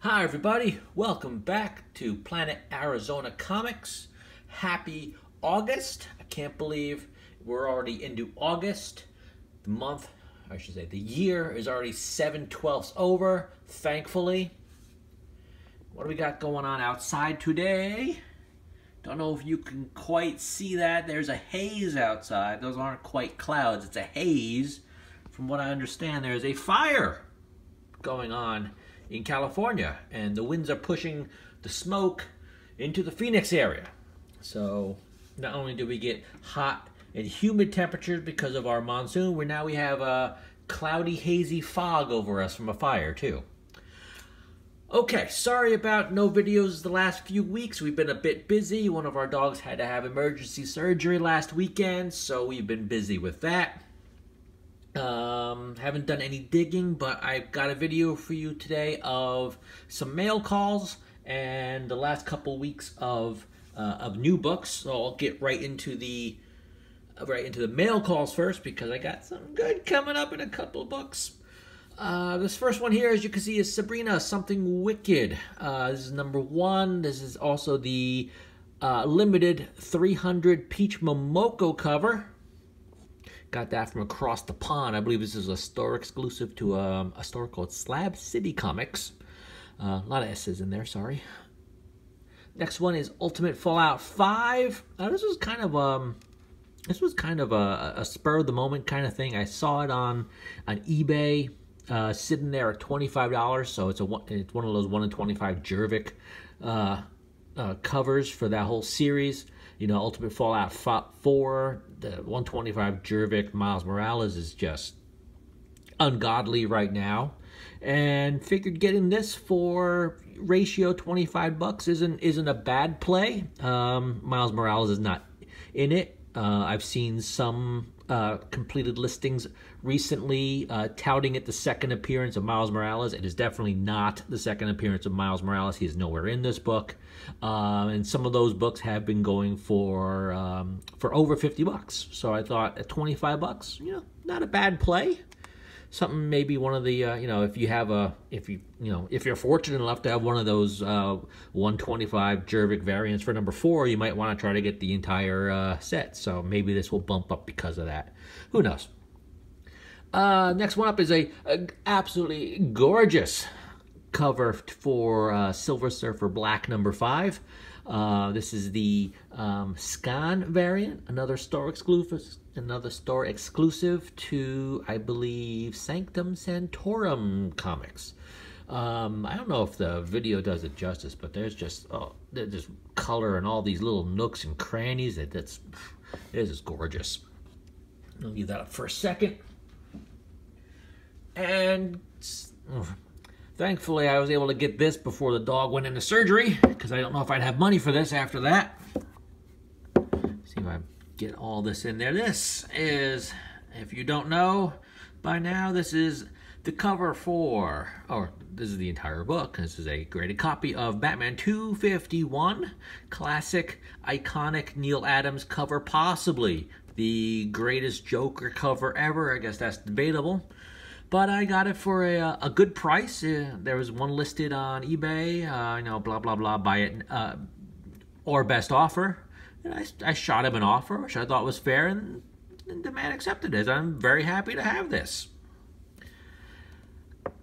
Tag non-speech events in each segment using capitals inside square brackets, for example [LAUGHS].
Hi, everybody. Welcome back to Planet Arizona Comics. Happy August. I can't believe we're already into August. The month, I should say, the year is already 7 twelfths over, thankfully. What do we got going on outside today? Don't know if you can quite see that. There's a haze outside. Those aren't quite clouds, it's a haze. From what I understand, there's a fire going on in California, and the winds are pushing the smoke into the Phoenix area. So not only do we get hot and humid temperatures because of our monsoon, where now we have a cloudy, hazy fog over us from a fire too. Okay, sorry about no videos the last few weeks. We've been a bit busy. One of our dogs had to have emergency surgery last weekend, so we've been busy with that. Um, haven't done any digging, but I've got a video for you today of some mail calls and the last couple weeks of uh, of new books. So I'll get right into the right into the mail calls first because I got some good coming up in a couple books. Uh, this first one here, as you can see, is Sabrina Something Wicked. Uh, this is number one. This is also the uh, limited 300 Peach Momoko cover. Got that from across the pond. I believe this is a store exclusive to um, a store called Slab City Comics. Uh, a lot of S's in there, sorry. Next one is Ultimate Fallout 5. Uh, this was kind of um, this was kind of a, a, spur of the moment kind of thing. I saw it on on eBay, uh, sitting there at twenty five dollars. So it's a it's one of those one in twenty five Jervik uh, uh, covers for that whole series you know, Ultimate Fallout 4, the 125 Jervik Miles Morales is just ungodly right now. And figured getting this for ratio 25 bucks isn't isn't a bad play. Um, Miles Morales is not in it. Uh, I've seen some uh, completed listings recently uh, touting it the second appearance of Miles Morales. It is definitely not the second appearance of Miles Morales. He is nowhere in this book, um, and some of those books have been going for um, for over fifty bucks. So I thought at twenty five bucks, you know, not a bad play something maybe one of the uh, you know if you have a if you you know if you're fortunate enough to have one of those uh, 125 Jervik variants for number four you might want to try to get the entire uh, set. So maybe this will bump up because of that. Who knows? Uh, next one up is a, a absolutely gorgeous cover for uh, Silver Surfer Black number five uh, this is the um, Skan variant, another store exclusive, another store exclusive to, I believe, Sanctum Sanctorum comics. Um, I don't know if the video does it justice, but there's just oh, there's just color and all these little nooks and crannies. That that's this is gorgeous. I'll leave that up for a second. And Thankfully, I was able to get this before the dog went into surgery because I don't know if I'd have money for this after that. See if I get all this in there. This is, if you don't know by now, this is the cover for, or this is the entire book. This is a graded copy of Batman 251, classic, iconic Neal Adams cover, possibly the greatest Joker cover ever. I guess that's debatable. But I got it for a, a good price. Uh, there was one listed on eBay, uh, you know, blah, blah, blah, buy it, uh, or best offer. And I, I shot him an offer, which I thought was fair, and, and the man accepted it. I'm very happy to have this.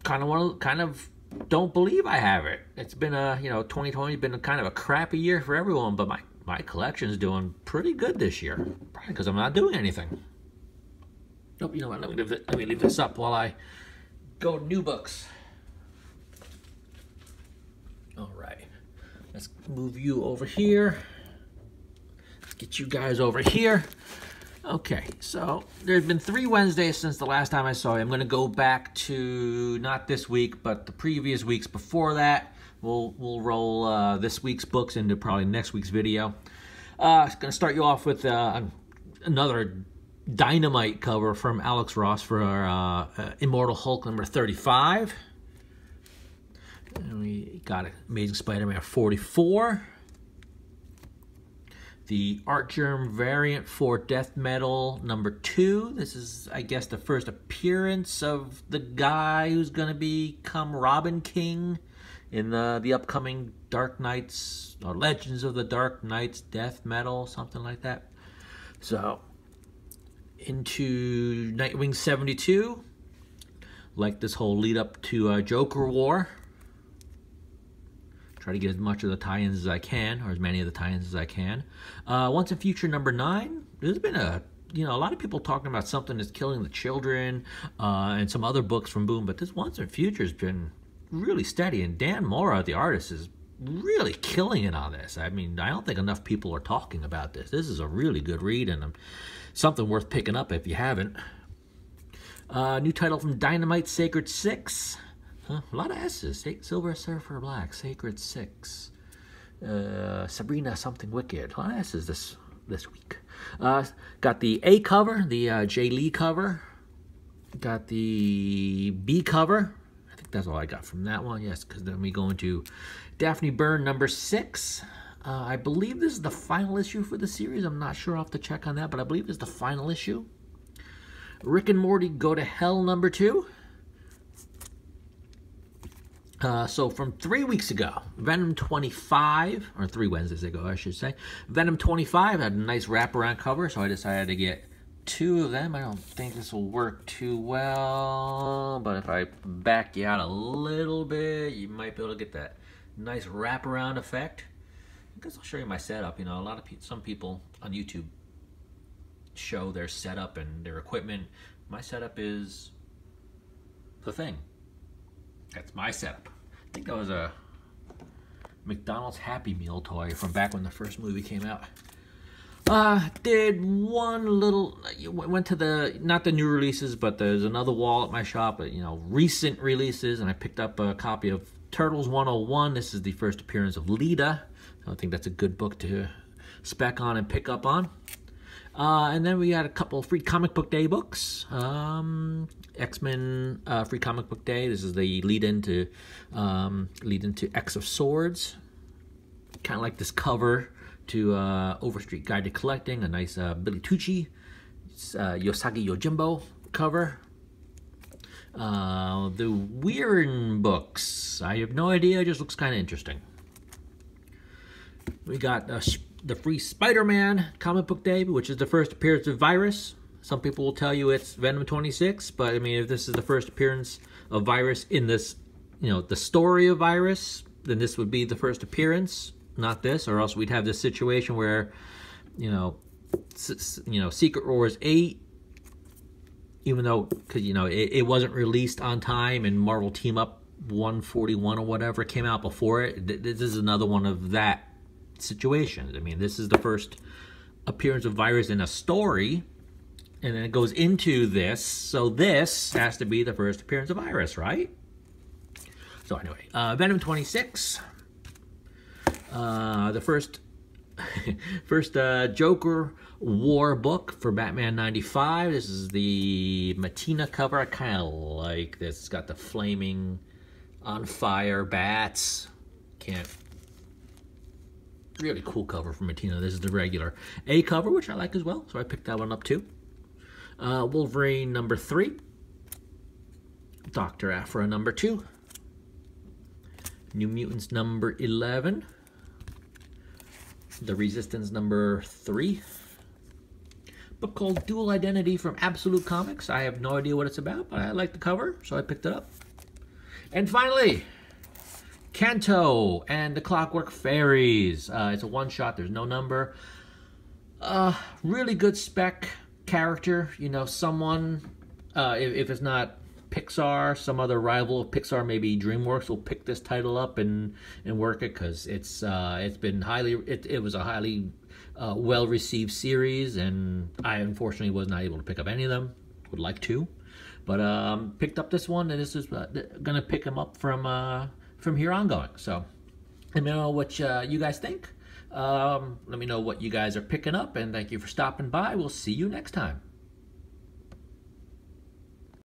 Kind of want kind of don't believe I have it. It's been a, you know, 2020 been kind of a crappy year for everyone, but my, my collection is doing pretty good this year. Probably because I'm not doing anything. Nope, you know what? Let me leave, let me leave this up while I go new books. All right, let's move you over here. Let's get you guys over here. Okay, so there's been three Wednesdays since the last time I saw you. I'm going to go back to not this week, but the previous weeks before that. We'll we'll roll uh, this week's books into probably next week's video. Uh, going to start you off with uh, another Dynamite cover from Alex Ross for uh, uh, Immortal Hulk number 35. And we got Amazing Spider-Man 44. The the Artgerm variant for Death Metal number two. This is, I guess, the first appearance of the guy who's going to become Robin King in the, the upcoming Dark Knights, or Legends of the Dark Knights Death Metal, something like that. So, into Nightwing 72, like this whole lead up to uh, Joker War. Try to get as much of the tie-ins as I can, or as many of the tie-ins as I can. Uh, Once and Future number nine. There's been a you know a lot of people talking about something that's killing the children, uh, and some other books from Boom, but this Once and Future has been really steady. And Dan Mora, the artist, is really killing it on this. I mean, I don't think enough people are talking about this. This is a really good read and um, something worth picking up if you haven't. Uh, new title from Dynamite Sacred Six. Huh? A lot of S's. Silver Surfer Black, Sacred Six. Uh, Sabrina Something Wicked. A lot of S's this this week. Uh, got the A cover, the uh, Jae Lee cover. Got the B cover. That's all I got from that one. Yes, because then we go into Daphne Byrne number six. Uh, I believe this is the final issue for the series. I'm not sure. I'll have to check on that, but I believe it's the final issue. Rick and Morty Go to Hell number two. Uh, so from three weeks ago, Venom 25, or three Wednesdays ago, I should say, Venom 25 had a nice wraparound cover, so I decided to get two of them. I don't think this will work too well, but if I back you out a little bit, you might be able to get that nice wraparound effect. I guess I'll show you my setup. You know, a lot of people, some people on YouTube show their setup and their equipment. My setup is the thing. That's my setup. I think that was a McDonald's Happy Meal toy from back when the first movie came out. Uh, did one little, went to the, not the new releases, but there's another wall at my shop, you know, recent releases, and I picked up a copy of Turtles 101. This is the first appearance of Lita. I think that's a good book to spec on and pick up on. Uh, and then we got a couple free comic book day books. Um, X-Men uh, Free Comic Book Day. This is the lead into um, lead into X of Swords. Kind of like this cover to uh, Overstreet Guide to Collecting. A nice uh, Billy Tucci, uh, Usagi Yojimbo cover. Uh, the Weirin books. I have no idea. It just looks kind of interesting. We got uh, the free Spider-Man comic book day, which is the first appearance of Virus. Some people will tell you it's Venom 26, but I mean, if this is the first appearance of Virus in this, you know, the story of Virus, then this would be the first appearance, not this, or else we'd have this situation where, you know, you know, Secret Wars 8, even though, because, you know, it, it wasn't released on time and Marvel Team Up 141 or whatever came out before it, this is another one of that situations. I mean, this is the first appearance of virus in a story, and then it goes into this. So this has to be the first appearance of virus, right? So anyway, uh, Venom 26. Uh, the first [LAUGHS] first uh, Joker War book for Batman 95. This is the Mattina cover. I kind of like this. It's got the flaming on fire bats. Can't really cool cover from Mattina. This is the regular A cover, which I like as well, so I picked that one up too. Uh, Wolverine number three. Dr. Aphra number two. New Mutants number 11. The Resistance number three. Book called Dual Identity from Absolute Comics. I have no idea what it's about, but I like the cover, so I picked it up. And finally, Canto and the Clockwork Fairies. Uh, it's a one-shot. There's no number. Uh, really good spec character. You know, someone, uh, if, if it's not Pixar, some other rival of Pixar, maybe DreamWorks will pick this title up and and work it because it's uh, it's been highly it, it was a highly uh, well received series, and I unfortunately was not able to pick up any of them. Would like to, but um, picked up this one, and this is uh, gonna pick them up from uh, from here on going. So let me know what uh, you guys think. Um, let me know what you guys are picking up, and thank you for stopping by. We'll see you next time.